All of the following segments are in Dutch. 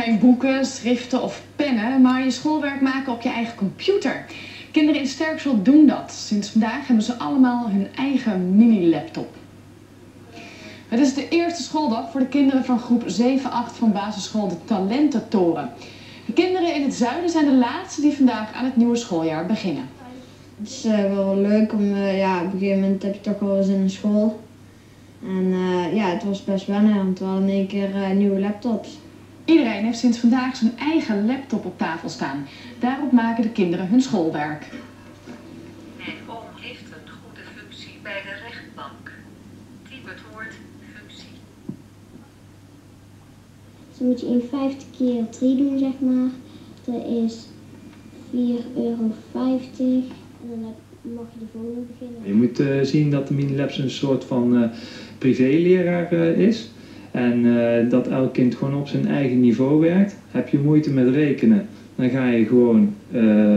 Geen boeken, schriften of pennen, maar je schoolwerk maken op je eigen computer. Kinderen in Sterksel doen dat. Sinds vandaag hebben ze allemaal hun eigen mini-laptop. Het is de eerste schooldag voor de kinderen van groep 7-8 van basisschool De Talententoren. De kinderen in het zuiden zijn de laatste die vandaag aan het nieuwe schooljaar beginnen. Het is uh, wel leuk om, uh, ja, op een gegeven moment heb je toch wel eens in een school. En uh, ja, het was best wennen, want we hadden in één keer nieuwe laptops. Iedereen heeft sinds vandaag zijn eigen laptop op tafel staan. Daarop maken de kinderen hun schoolwerk. Mijn oom heeft een goede functie bij de rechtbank. Typ het woord functie. Dan moet je in 50 keer 3 doen, zeg maar. Dat is 4,50 euro. En dan mag je de volgende beginnen. Je moet uh, zien dat de Minilabs een soort van uh, privéleraar uh, is. En uh, dat elk kind gewoon op zijn eigen niveau werkt. Heb je moeite met rekenen, dan ga je gewoon uh,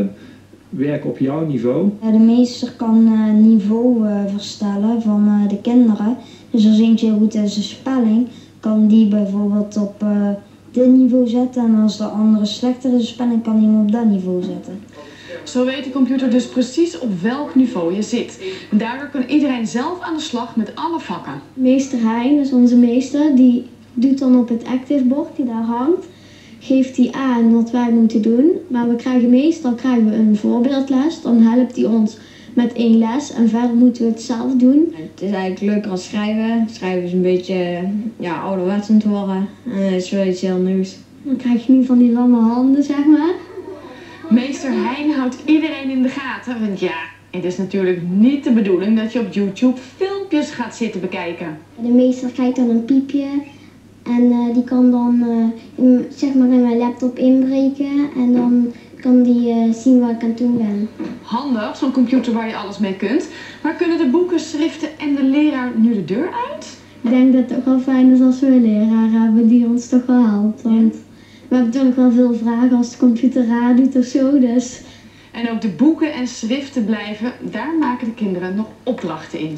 werken op jouw niveau. De meester kan uh, niveau verstellen van de kinderen. Dus als eentje goed is de spelling, kan die bijvoorbeeld op dit niveau zetten. En als de andere slechter is spelling, kan hij hem op dat niveau zetten. Zo weet de computer dus precies op welk niveau je zit. En daardoor kan iedereen zelf aan de slag met alle vakken. Meester Hein, dat is onze meester, die doet dan op het activebord die daar hangt, geeft hij aan wat wij moeten doen. Maar we krijgen meestal krijgen we een voorbeeldles, dan helpt hij ons met één les en verder moeten we het zelf doen. Het is eigenlijk leuker als schrijven. Schrijven is een beetje ja, ouderwets aan het worden en het is wel iets heel nieuws. Dan krijg je niet van die lamme handen, zeg maar. Meester Hein houdt iedereen in de gaten, want ja, het is natuurlijk niet de bedoeling dat je op YouTube filmpjes gaat zitten bekijken. De meester krijgt dan een piepje en uh, die kan dan uh, in, zeg maar in mijn laptop inbreken en dan kan die uh, zien waar ik aan toe ben. Handig, zo'n computer waar je alles mee kunt. Maar kunnen de boeken, schriften en de leraar nu de deur uit? Ik denk dat het toch wel fijn is als we een leraar hebben die ons toch wel helpt. Want we hebben toch wel veel vragen als de computer raar doet of zo. Dus. En ook de boeken en schriften blijven, daar maken de kinderen nog opdrachten in.